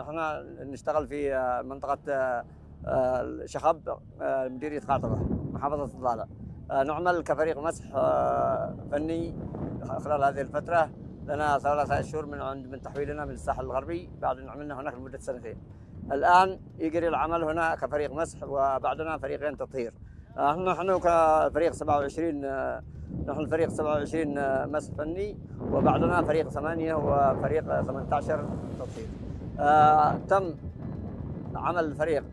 إحنا نشتغل في آه، منطقة آه، آه، شخب مديرية قاطبه محافظة الضالع آه، نعمل كفريق مسح فني خلال هذه الفترة لنا ثلاثة أشهر من عند من تحويلنا من الساحل الغربي بعد أن عملنا هناك لمدة سنتين. الآن يجري العمل هنا كفريق مسح وبعدنا فريقين تطهير. نحن كفريق 27 آه، نحن فريق 27 آه، مسح فني وبعدنا فريق ثمانية وفريق آه، 18 تطهير. آه، تم عمل الفريق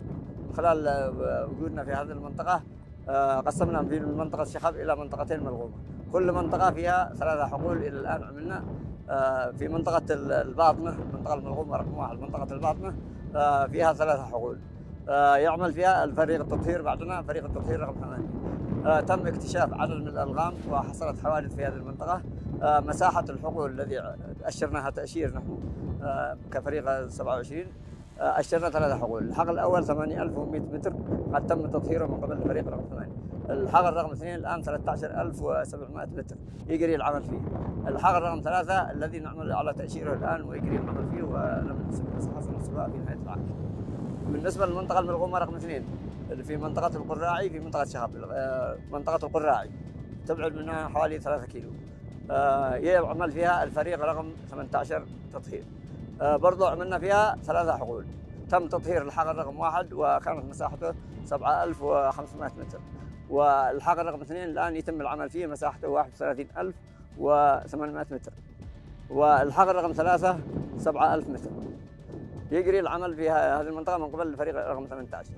خلال آه، وجودنا في هذه المنطقة. آه، قسمنا في منطقة الشخب إلى منطقتين ملغومة. كل منطقة فيها ثلاثة حقول إلى الآن عملنا. آه، في منطقة ال- الباطنة المنطقة الملغومة رقم واحد منطقة الباطنة آه، فيها ثلاثة حقول. آه، يعمل فيها الفريق التطهير بعدنا فريق التطهير رقم ثمانية. آه، تم اكتشاف عدد من الألغام وحصلت حوادث في هذه المنطقة. مساحة الحقول الذي أشرناها تأشير نحن آه، كفريق 27 آه، أشرنا ثلاثة حقول، الحقل الأول 8100 متر قد تم تطهيره من قبل الفريق رقم ثمانية. الحقل رقم اثنين الآن 13700 متر يجري العمل فيه. الحقل رقم ثلاثة الذي نعمل على تأشيره الآن ويجري العمل فيه ولم حصل نحسبها في نهاية العام. بالنسبة للمنطقة الملغومة رقم اثنين في منطقة القراعي في منطقة آه، منطقة القراعي تبعد منها حوالي 3 كيلو. آه، يعمل فيها الفريق رقم 18 تطهير. آه، برضو عملنا فيها ثلاثة حقول. تم تطهير الحقل رقم واحد وكانت مساحته 7500 متر. والحقل رقم اثنين الآن يتم العمل فيه مساحته 31800 متر. والحقل رقم ثلاثة 7000 متر. يجري العمل في هذه المنطقة من قبل الفريق رقم 18